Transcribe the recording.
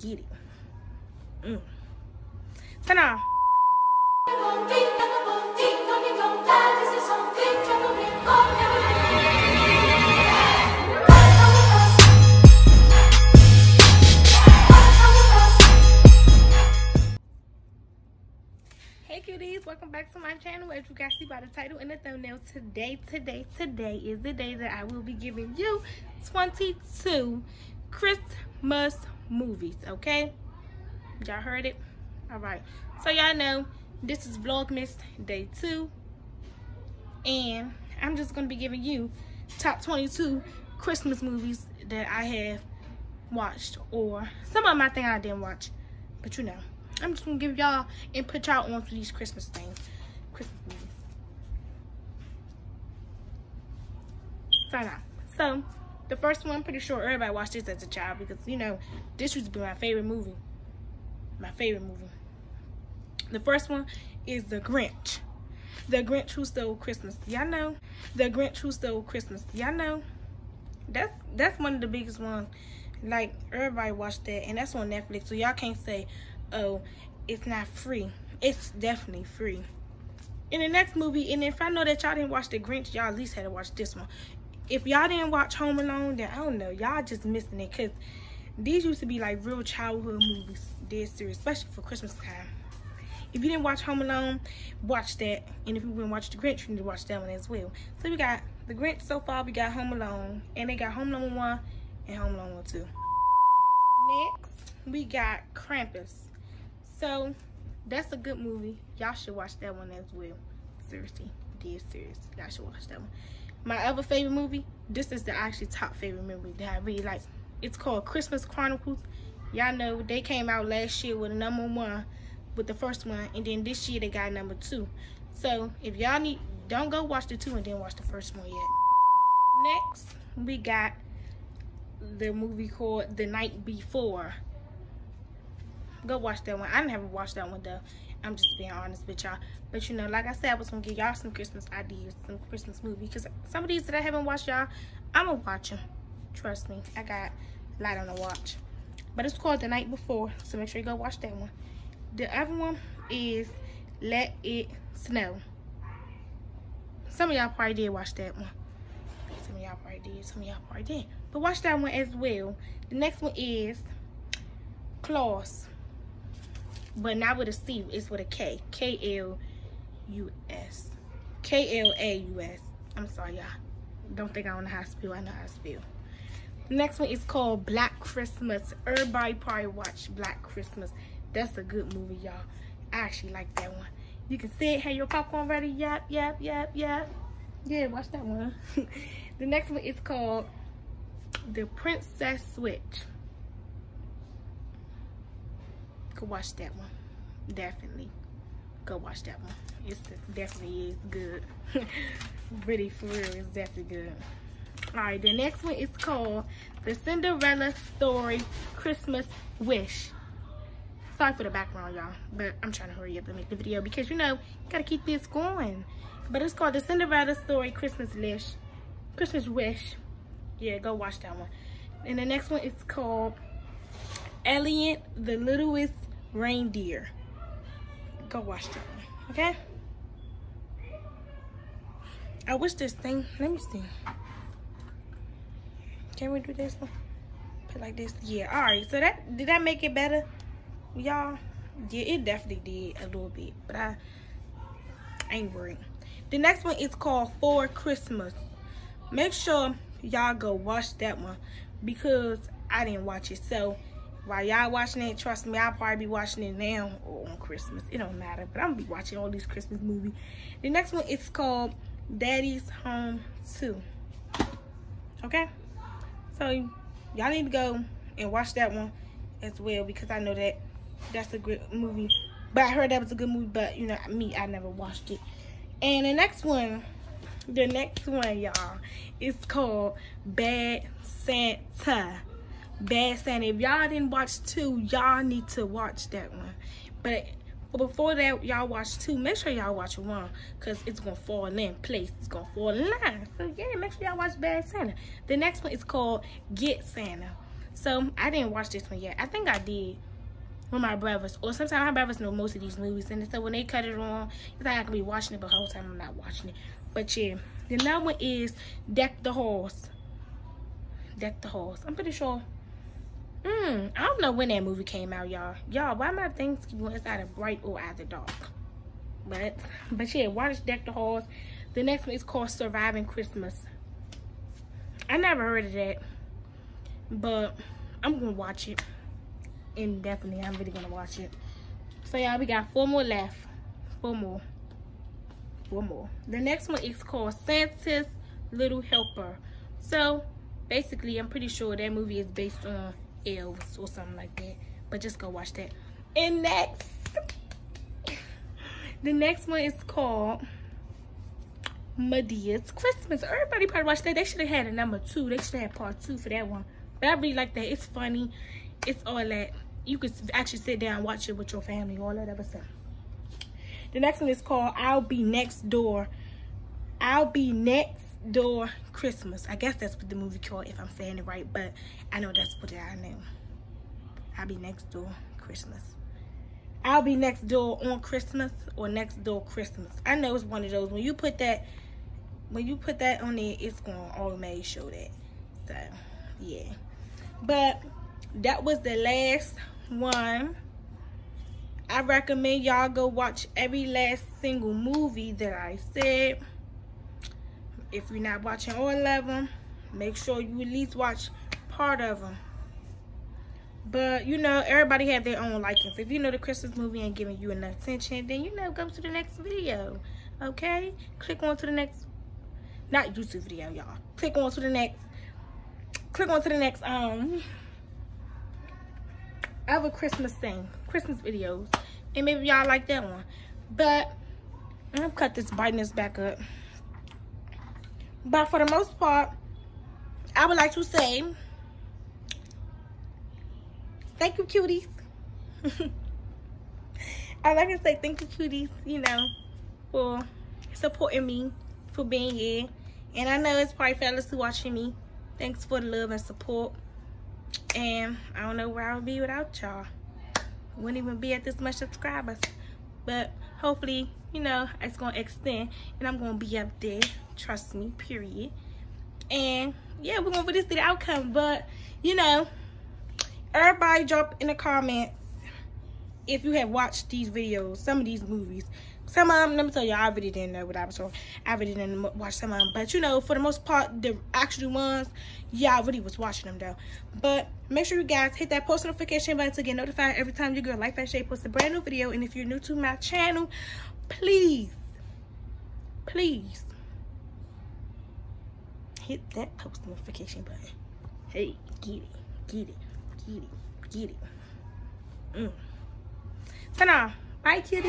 Get it. Mm. Off. Hey cuties, welcome back to my channel. As you guys see by the title and the thumbnail, today, today, today is the day that I will be giving you 22 Christmas movies, okay? Y'all heard it? All right. So y'all know this is Vlogmas day two. And I'm just to be giving you top 22 Christmas movies that I have watched. Or some of them I think I didn't watch. But you know. I'm just gonna give y'all and put y'all on for these Christmas things. Christmas movies. Sign out. So, the first one, I'm pretty sure everybody watched this as a child because, you know, this used to be my favorite movie. My favorite movie. The first one is The Grinch. The Grinch Who Stole Christmas. Y'all know? The Grinch Who Stole Christmas. Y'all know? That's that's one of the biggest ones. Like, everybody watched that, and that's on Netflix, so y'all can't say, oh, it's not free. It's definitely free. In the next movie, and if I know that y'all didn't watch The Grinch, y'all at least had to watch this one. If y'all didn't watch Home Alone, then I don't know. Y'all just missing it because these used to be like real childhood movies. Dead serious, especially for Christmas time. If you didn't watch Home Alone, watch that. And if you didn't watch The Grinch, you need to watch that one as well. So we got The Grinch so far, we got Home Alone. And they got Home Alone 1 and Home Alone 1 2. Next, we got Krampus. So that's a good movie. Y'all should watch that one as well. Seriously, dead serious. Y'all should watch that one. My other favorite movie, this is the actually top favorite movie that I really like. It's called Christmas Chronicles. Y'all know they came out last year with number one with the first one, and then this year they got number two. So if y'all need, don't go watch the two and then watch the first one yet. Next, we got the movie called The Night Before go watch that one. I never watched that one though. I'm just being honest with y'all. But you know, like I said, I was gonna give y'all some Christmas ideas, some Christmas movies. Because some of these that I haven't watched, y'all, I'm gonna watch them. Trust me, I got a lot on the watch. But it's called The Night Before, so make sure you go watch that one. The other one is Let It Snow. Some of y'all probably did watch that one. Some of y'all probably did, some of y'all probably did. But watch that one as well. The next one is Klaus but not with a C. It's with a K. K L U S. K L A U S. I'm sorry, y'all. Don't think I don't know how to spell. I know how to spell. Next one is called Black Christmas. Everybody probably watch Black Christmas. That's a good movie, y'all. I actually like that one. You can sit, have your popcorn ready. Yep, yep, yep, yep. Yeah, watch that one. the next one is called The Princess Switch go watch that one. Definitely. Go watch that one. It's definitely is good. Really for real it's definitely good. All right the next one is called the cinderella story christmas wish. Sorry for the background y'all but i'm trying to hurry up and make the video because you know gotta keep this going. But it's called the cinderella story christmas wish. Christmas wish. Yeah go watch that one. And the next one is called Elliot the Littlest reindeer. Go watch that one, okay? I wish this thing, let me see. Can we do this one? Put like this, yeah, all right. So that, did that make it better? Y'all, yeah, it definitely did a little bit, but I, I ain't worried. The next one is called For Christmas. Make sure y'all go watch that one because I didn't watch it. So while y'all watching it, trust me, I'll probably be watching it now or on Christmas. It don't matter, but I'm gonna be watching all these Christmas movies. The next one is called Daddy's Home 2. Okay? So y'all need to go and watch that one as well because I know that that's a good movie. But I heard that was a good movie, but you know, me, I never watched it. And the next one, the next one, y'all, is called Bad Santa. Bad Santa. If y'all didn't watch two, y'all need to watch that one. But before that, y'all watch two. Make sure y'all watch one because it's going to fall in place. It's going to fall in line. So, yeah, make sure y'all watch Bad Santa. The next one is called Get Santa. So I didn't watch this one yet. I think I did with my brothers. Or sometimes my brothers know most of these movies. And so when they cut it on, it's like I can be watching it, but the whole time I'm not watching it. But yeah, the next one is Deck the Halls. Deck the Halls. I'm pretty sure. Mm, I don't know when that movie came out, y'all. Y'all, why my things it's either bright or either dark? But, but yeah, watch Deck the Halls. The next one is called Surviving Christmas. I never heard of that. But I'm gonna watch it. And definitely I'm really gonna watch it. So y'all we got four more left. Four more. Four more. The next one is called Santa's Little Helper. So basically I'm pretty sure that movie is based on elves or something like that. But just go watch that. And next the next one is called Madea's Christmas. Everybody probably watched that. They should have had a number two. They should have had part two for that one. But I really like that. It's funny. It's all that. You could actually sit down and watch it with your family, all that other stuff. The next one is called I'll Be Next Door. I'll Be Next Door Christmas. I guess that's what the movie called, if I'm saying it right. But I know that's what I know. I'll Be Next Door Christmas. I'll Be Next Door on Christmas or Next Door Christmas. I know it's one of those. When you put that, when you put that on there, it's going to automatically show that. So, yeah. But that was the last one. I recommend y'all go watch every last single movie that I said. If you're not watching all of them, make sure you at least watch part of them. But, you know, everybody have their own likings. If you know the Christmas movie ain't giving you enough attention, then, you know, go to the next video. Okay? Click on to the next, not YouTube video, y'all. Click on to the next click on to the next um other Christmas thing, Christmas videos. And maybe y'all like that one. But I'm gonna cut this brightness back up. But for the most part, I would like to say thank you, cuties. I like to say thank you, cuties, you know, for supporting me, for being here. And I know it's probably fellas who watching me. Thanks for the love and support. And I don't know where I would be without y'all. Wouldn't even be at this much subscribers. But hopefully, you know, it's going to extend. And I'm going to be up there. Trust me, period. And yeah, we're to see the outcome. But, you know, everybody drop in the comments if you have watched these videos, some of these movies. Some of them, let me tell you, I really didn't know what I was talking. I really didn't watch some of them. But, you know, for the most part, the actual ones, yeah, I really was watching them, though. But make sure you guys hit that post notification button to get notified every time your girl Lifeas Chaee posts a brand new video. And if you're new to my channel, please, please, hit that post notification button. Hey, get it, get it, get it, get it. Mm. Now, bye, kitty.